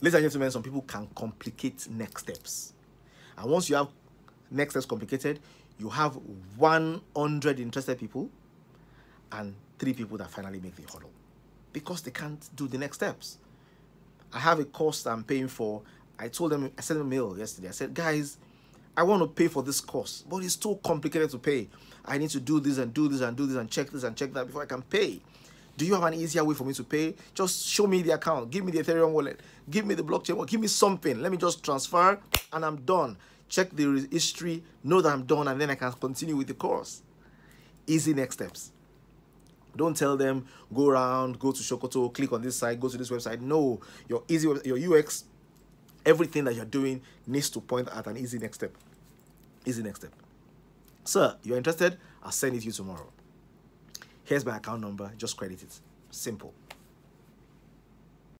Ladies and gentlemen, some people can complicate next steps. And once you have next steps complicated, you have 100 interested people and three people that finally make the huddle because they can't do the next steps. I have a course I'm paying for. I told them, I sent a mail yesterday. I said, guys, I want to pay for this course, but it's too complicated to pay. I need to do this and do this and do this and check this and check that before I can pay. Do you have an easier way for me to pay? Just show me the account. Give me the Ethereum wallet. Give me the blockchain. Give me something. Let me just transfer and I'm done. Check the history, know that I'm done, and then I can continue with the course. Easy next steps. Don't tell them, go around, go to Sokoto, click on this site, go to this website. No, your easy your UX, everything that you're doing needs to point at an easy next step. Easy next step. Sir, you're interested? I'll send it to you tomorrow. Here's my account number. Just credit it. Simple.